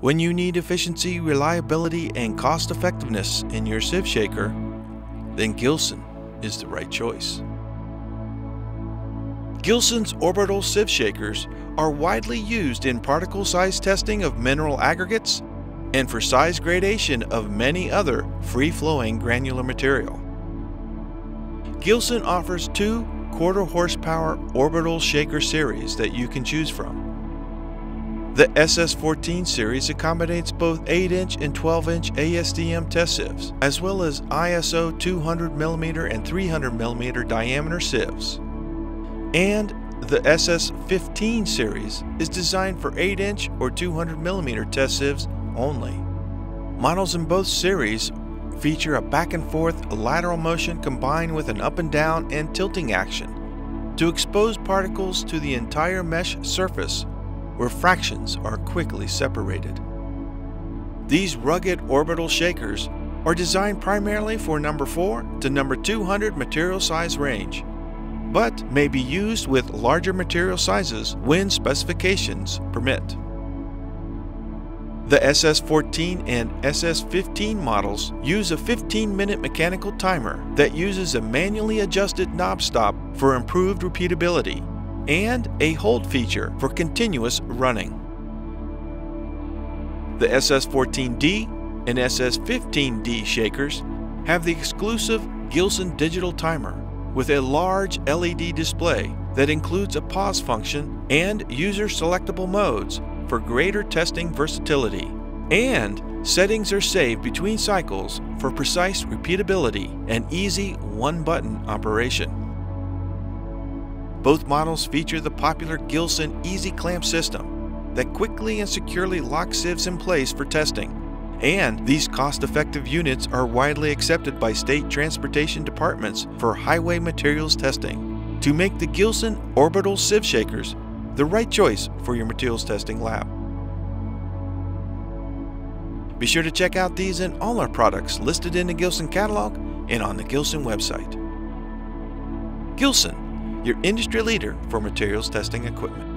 When you need efficiency, reliability, and cost effectiveness in your sieve shaker, then Gilson is the right choice. Gilson's orbital sieve shakers are widely used in particle size testing of mineral aggregates and for size gradation of many other free-flowing granular material. Gilson offers two quarter horsepower orbital shaker series that you can choose from. The SS14 series accommodates both 8-inch and 12-inch ASTM test sieves, as well as ISO 200mm and 300mm diameter sieves. And the SS15 series is designed for 8-inch or 200mm test sieves only. Models in both series feature a back and forth lateral motion combined with an up and down and tilting action to expose particles to the entire mesh surface where fractions are quickly separated. These rugged orbital shakers are designed primarily for number 4 to number 200 material size range, but may be used with larger material sizes when specifications permit. The SS14 and SS15 models use a 15-minute mechanical timer that uses a manually adjusted knob stop for improved repeatability and a hold feature for continuous running. The SS14D and SS15D shakers have the exclusive Gilson digital timer with a large LED display that includes a pause function and user selectable modes for greater testing versatility. And settings are saved between cycles for precise repeatability and easy one-button operation. Both models feature the popular Gilson EZ-Clamp system that quickly and securely locks sieves in place for testing. And these cost-effective units are widely accepted by state transportation departments for highway materials testing to make the Gilson Orbital Sieve Shakers the right choice for your materials testing lab. Be sure to check out these and all our products listed in the Gilson catalog and on the Gilson website. Gilson your industry leader for materials testing equipment.